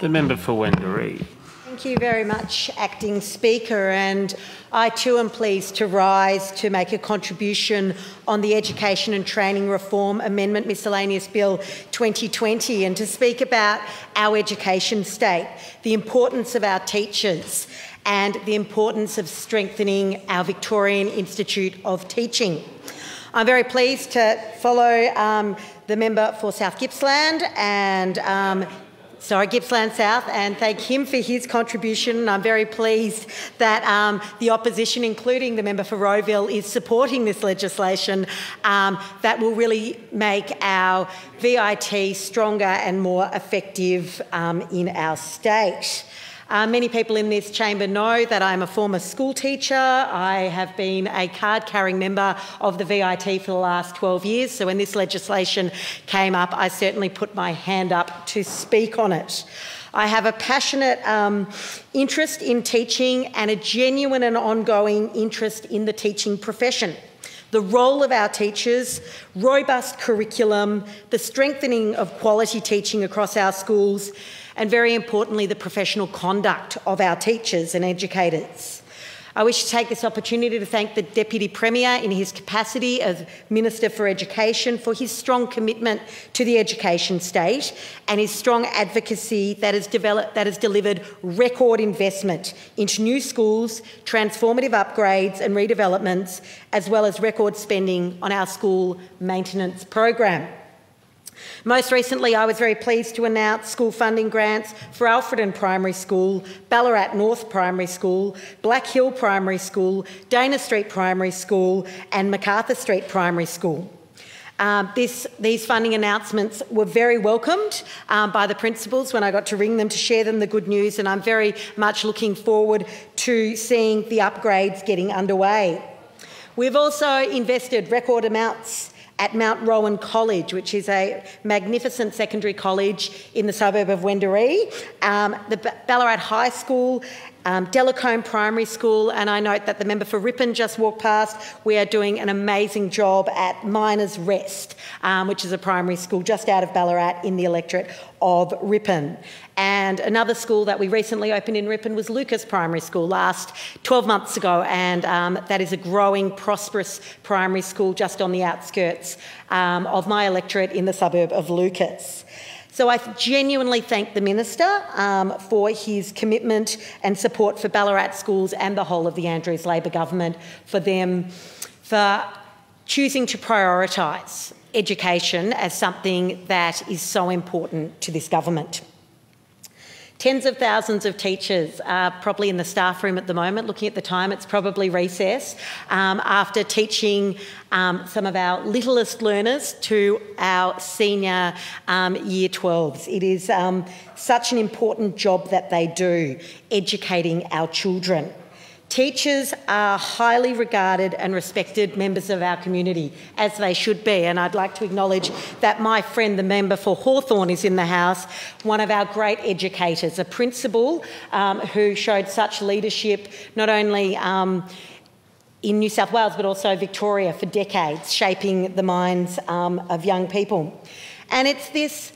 The member for Wendouree. Thank you very much, Acting Speaker. And I too am pleased to rise to make a contribution on the Education and Training Reform Amendment Miscellaneous Bill 2020 and to speak about our education state, the importance of our teachers and the importance of strengthening our Victorian Institute of Teaching. I'm very pleased to follow um, the member for South Gippsland and um, sorry, Gippsland South, and thank him for his contribution. I'm very pleased that um, the opposition, including the member for Rowville, is supporting this legislation um, that will really make our VIT stronger and more effective um, in our state. Uh, many people in this chamber know that I'm a former school teacher. I have been a card carrying member of the VIT for the last 12 years. So when this legislation came up, I certainly put my hand up to speak on it. I have a passionate um, interest in teaching and a genuine and ongoing interest in the teaching profession the role of our teachers, robust curriculum, the strengthening of quality teaching across our schools, and very importantly, the professional conduct of our teachers and educators. I wish to take this opportunity to thank the Deputy Premier in his capacity as Minister for Education for his strong commitment to the education state and his strong advocacy that has, developed, that has delivered record investment into new schools, transformative upgrades and redevelopments, as well as record spending on our school maintenance program. Most recently, I was very pleased to announce school funding grants for Alfredton Primary School, Ballarat North Primary School, Black Hill Primary School, Dana Street Primary School, and MacArthur Street Primary School. Um, this, these funding announcements were very welcomed um, by the principals when I got to ring them to share them the good news, and I'm very much looking forward to seeing the upgrades getting underway. We've also invested record amounts at Mount Rowan College, which is a magnificent secondary college in the suburb of Wendouree, um, the Ballarat High School, um, Delacombe Primary School, and I note that the member for Ripon just walked past. We are doing an amazing job at Miners Rest, um, which is a primary school just out of Ballarat in the electorate of Ripon. And another school that we recently opened in Ripon was Lucas Primary School last 12 months ago, and um, that is a growing, prosperous primary school just on the outskirts um, of my electorate in the suburb of Lucas. So I genuinely thank the Minister um, for his commitment and support for Ballarat schools and the whole of the Andrews Labor government for them for choosing to prioritise education as something that is so important to this government. Tens of thousands of teachers are probably in the staff room at the moment. Looking at the time, it's probably recess um, after teaching um, some of our littlest learners to our senior um, year 12s. It is um, such an important job that they do, educating our children. Teachers are highly regarded and respected members of our community, as they should be. And I'd like to acknowledge that my friend, the member for Hawthorn, is in the House, one of our great educators, a principal um, who showed such leadership not only um, in New South Wales but also Victoria for decades, shaping the minds um, of young people. And it's this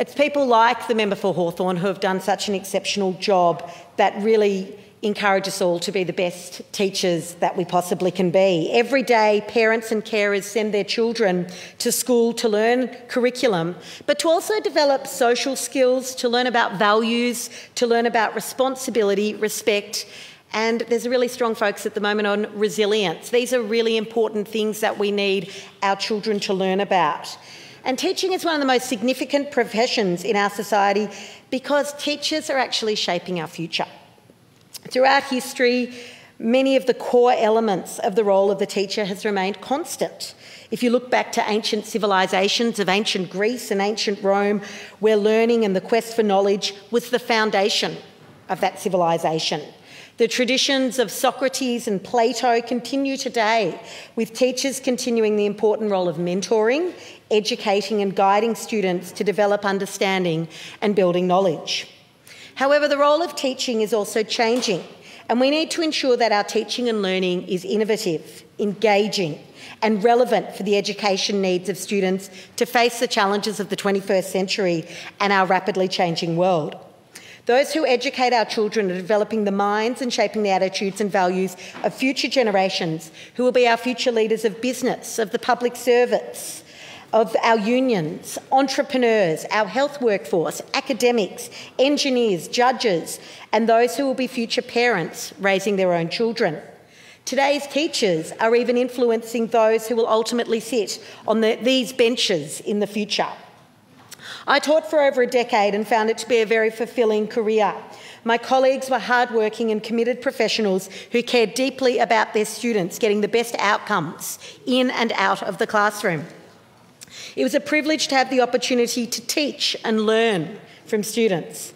it's people like the member for Hawthorn who have done such an exceptional job that really encourage us all to be the best teachers that we possibly can be. Every day, parents and carers send their children to school to learn curriculum, but to also develop social skills, to learn about values, to learn about responsibility, respect, and there's a really strong focus at the moment on resilience. These are really important things that we need our children to learn about. And teaching is one of the most significant professions in our society because teachers are actually shaping our future. Throughout history, many of the core elements of the role of the teacher has remained constant. If you look back to ancient civilisations of ancient Greece and ancient Rome, where learning and the quest for knowledge was the foundation of that civilisation. The traditions of Socrates and Plato continue today, with teachers continuing the important role of mentoring, educating and guiding students to develop understanding and building knowledge. However, the role of teaching is also changing, and we need to ensure that our teaching and learning is innovative, engaging, and relevant for the education needs of students to face the challenges of the 21st century and our rapidly changing world. Those who educate our children are developing the minds and shaping the attitudes and values of future generations who will be our future leaders of business, of the public service, of our unions, entrepreneurs, our health workforce, academics, engineers, judges, and those who will be future parents raising their own children. Today's teachers are even influencing those who will ultimately sit on the, these benches in the future. I taught for over a decade and found it to be a very fulfilling career. My colleagues were hardworking and committed professionals who cared deeply about their students getting the best outcomes in and out of the classroom. It was a privilege to have the opportunity to teach and learn from students.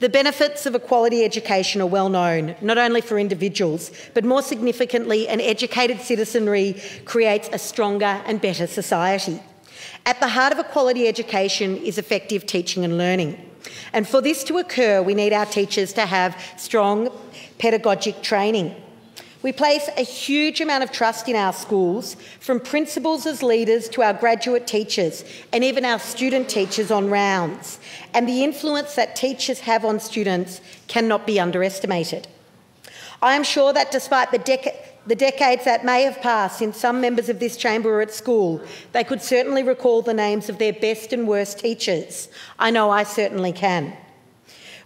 The benefits of a quality education are well known, not only for individuals, but more significantly, an educated citizenry creates a stronger and better society. At the heart of a quality education is effective teaching and learning. And for this to occur, we need our teachers to have strong pedagogic training. We place a huge amount of trust in our schools, from principals as leaders to our graduate teachers and even our student teachers on rounds. And the influence that teachers have on students cannot be underestimated. I am sure that despite the, dec the decades that may have passed since some members of this chamber were at school, they could certainly recall the names of their best and worst teachers. I know I certainly can.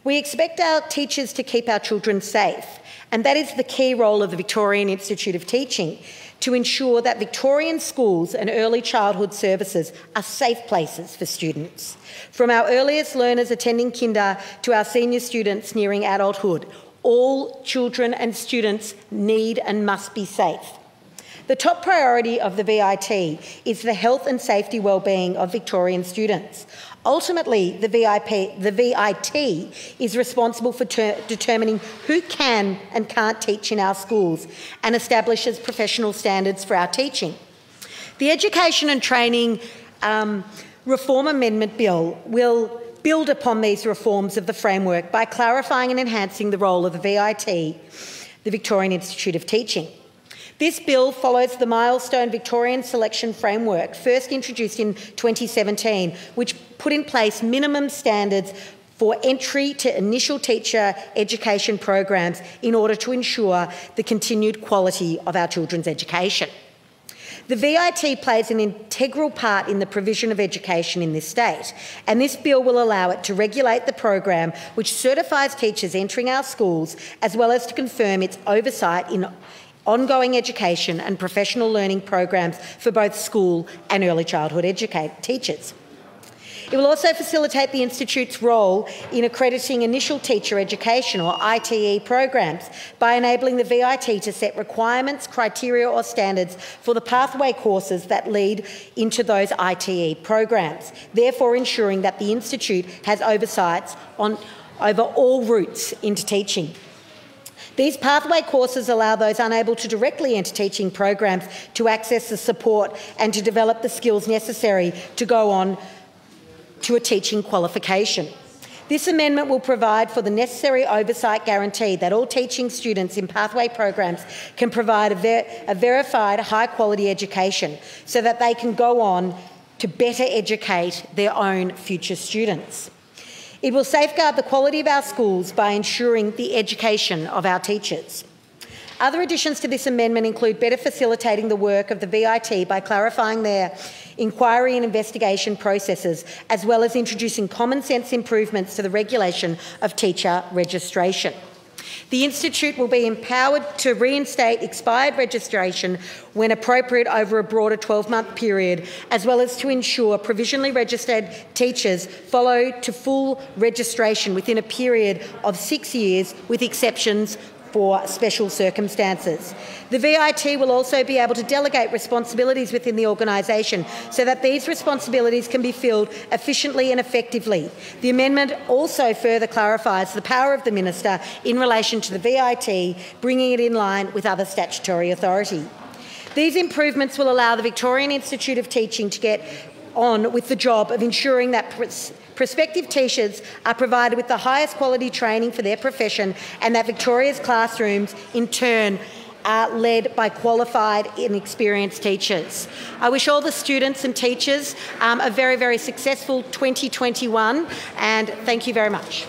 We expect our teachers to keep our children safe and that is the key role of the Victorian Institute of Teaching to ensure that Victorian schools and early childhood services are safe places for students. From our earliest learners attending kinder to our senior students nearing adulthood, all children and students need and must be safe. The top priority of the VIT is the health and safety well-being of Victorian students. Ultimately, the, VIP, the VIT is responsible for determining who can and can't teach in our schools and establishes professional standards for our teaching. The Education and Training um, Reform Amendment Bill will build upon these reforms of the framework by clarifying and enhancing the role of the VIT, the Victorian Institute of Teaching. This bill follows the milestone Victorian selection framework, first introduced in 2017, which put in place minimum standards for entry to initial teacher education programs in order to ensure the continued quality of our children's education. The VIT plays an integral part in the provision of education in this state, and this bill will allow it to regulate the program which certifies teachers entering our schools, as well as to confirm its oversight in ongoing education and professional learning programs for both school and early childhood teachers. It will also facilitate the Institute's role in accrediting initial teacher education or ITE programs by enabling the VIT to set requirements, criteria or standards for the pathway courses that lead into those ITE programs, therefore ensuring that the Institute has oversights on, over all routes into teaching. These pathway courses allow those unable to directly enter teaching programs to access the support and to develop the skills necessary to go on to a teaching qualification. This amendment will provide for the necessary oversight guarantee that all teaching students in pathway programs can provide a, ver a verified high-quality education so that they can go on to better educate their own future students. It will safeguard the quality of our schools by ensuring the education of our teachers. Other additions to this amendment include better facilitating the work of the VIT by clarifying their inquiry and investigation processes, as well as introducing common sense improvements to the regulation of teacher registration. The Institute will be empowered to reinstate expired registration when appropriate over a broader 12-month period, as well as to ensure provisionally registered teachers follow to full registration within a period of six years, with exceptions for special circumstances. The VIT will also be able to delegate responsibilities within the organisation so that these responsibilities can be filled efficiently and effectively. The amendment also further clarifies the power of the minister in relation to the VIT, bringing it in line with other statutory authority. These improvements will allow the Victorian Institute of Teaching to get on with the job of ensuring that prospective teachers are provided with the highest quality training for their profession and that Victoria's classrooms, in turn, are led by qualified and experienced teachers. I wish all the students and teachers um, a very, very successful 2021 and thank you very much.